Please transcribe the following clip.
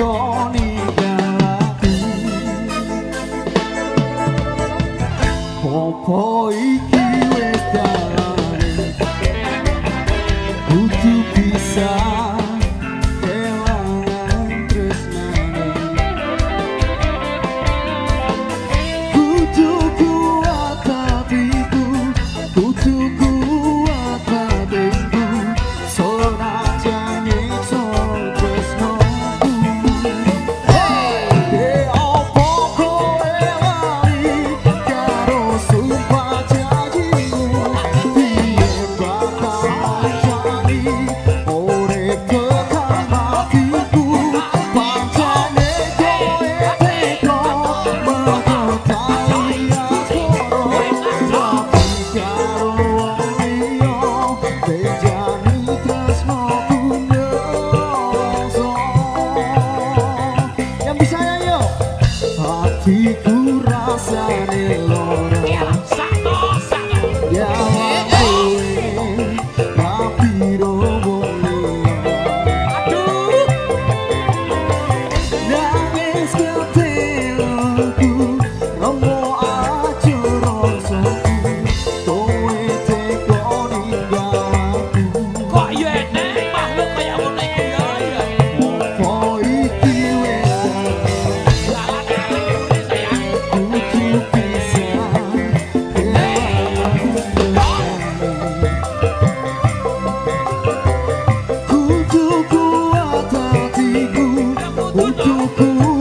ここぶきポイキウエ hati ku rasanya Muito puro